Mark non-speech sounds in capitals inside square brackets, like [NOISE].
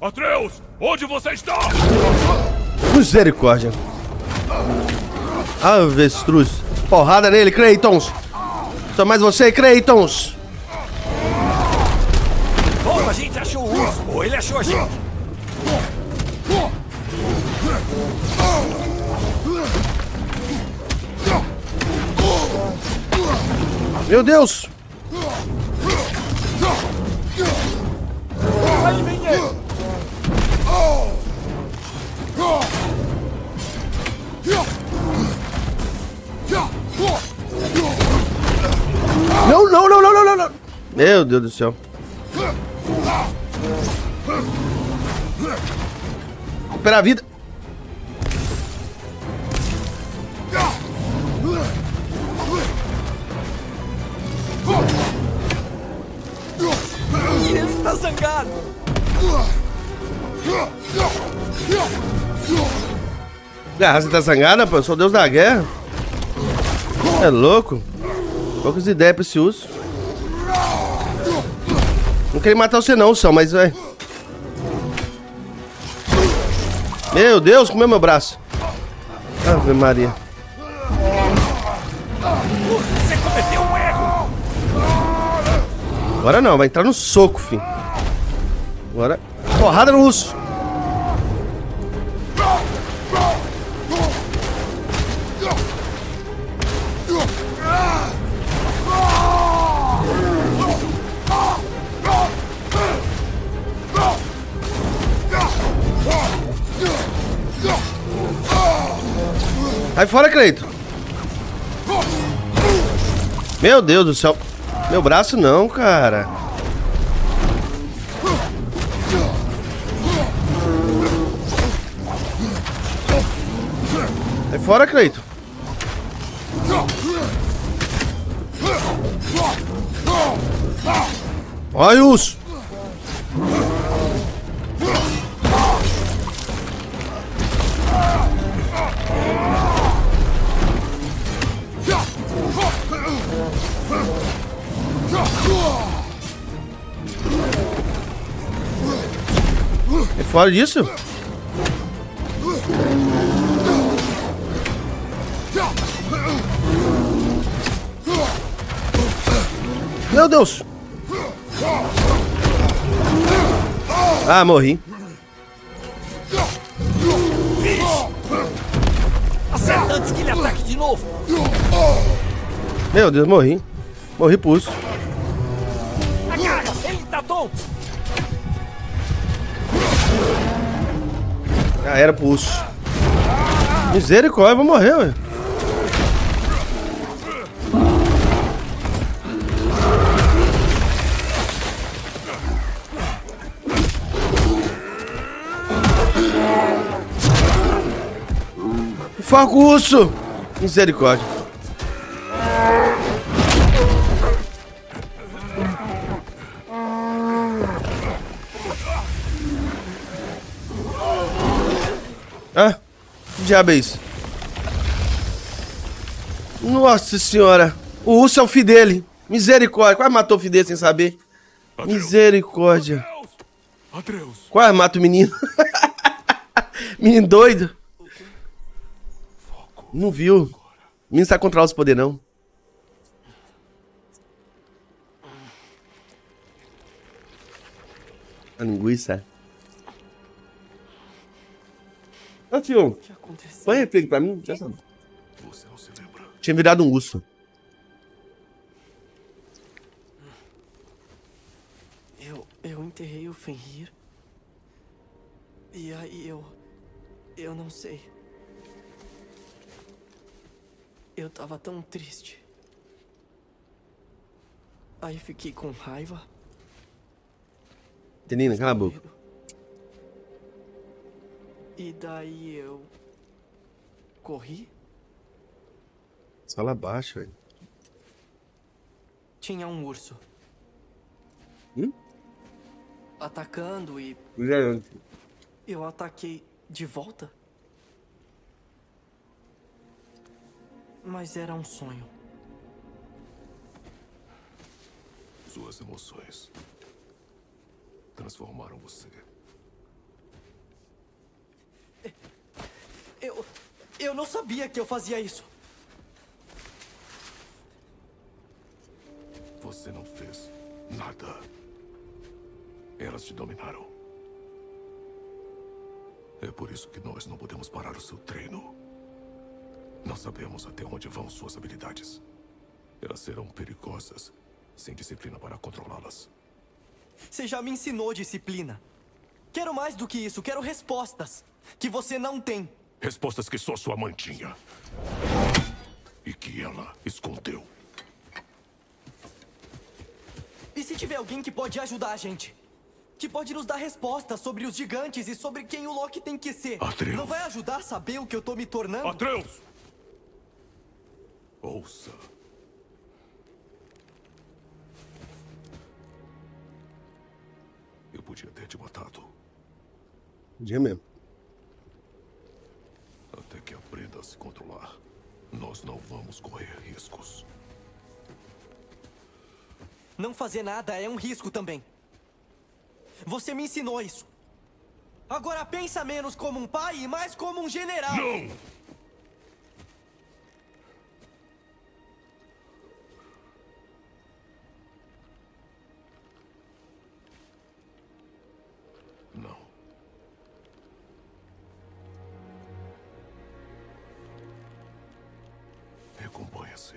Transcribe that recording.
Atreus, onde você está? Misericórdia. Avestruz. Porrada nele, Creitons. Só mais você, Creitons. Bom, a gente achou o urso, ou ele achou a gente. Meu Deus. Aí vem ele. Meu Deus do céu. Recupera a vida. Ele tá zangado. Ah, você tá zangada, pô? Eu sou o deus da guerra. É louco. Poucas ideias pra esse urso. Não queria matar você não, São, mas vai. Meu Deus, comeu meu braço. Ave Maria. Você cometeu um erro. Agora não, vai entrar no soco, fim. Agora, porrada no urso. Sai fora, Cleito. Meu Deus do céu. Meu braço não, cara. Sai fora, Cleito. Olha urso. É fora disso? Meu Deus! Ah, morri. Acerta antes que ele ataque de novo. Meu Deus, morri. Morri pulso. Agarra, ele tá tonto. Já era pulso. Misericórdia, eu vou morrer, ué. Foca o urso! Misericórdia. Ah, que diabo é isso? Nossa senhora. O urso é o filho dele. Misericórdia. Quase matou o filho dele sem saber. Misericórdia. Atreus! Atreus! Quase mata o menino. [LAUGHS] menino doido. Não viu. O menino sabe controlar os poderes, não. A linguiça. Ô tio, O que aconteceu? põe refrigerante pra mim. Você não se lembra? Tinha virado um urso. Eu, eu enterrei o Fenrir. E aí eu. Eu não sei. Eu tava tão triste. Aí fiquei com raiva. Tenina, cala a boca. E daí eu. Corri. Fala abaixo, velho. Tinha um urso. Hum? Atacando e eu ataquei de volta. Mas era um sonho. Suas emoções transformaram você. Eu. Eu não sabia que eu fazia isso. Você não fez nada. Elas te dominaram. É por isso que nós não podemos parar o seu treino. Não sabemos até onde vão suas habilidades. Elas serão perigosas sem disciplina para controlá-las. Você já me ensinou disciplina. Quero mais do que isso, quero respostas. Que você não tem. Respostas que só sua mãe tinha. E que ela escondeu. E se tiver alguém que pode ajudar a gente? Que pode nos dar respostas sobre os gigantes e sobre quem o Loki tem que ser. Atreus. Não vai ajudar a saber o que eu tô me tornando? Atreus! Ouça. Eu podia ter te matado Podia mesmo. Que aprenda a se controlar. Nós não vamos correr riscos. Não fazer nada é um risco também. Você me ensinou isso. Agora pensa menos como um pai e mais como um general. Não. s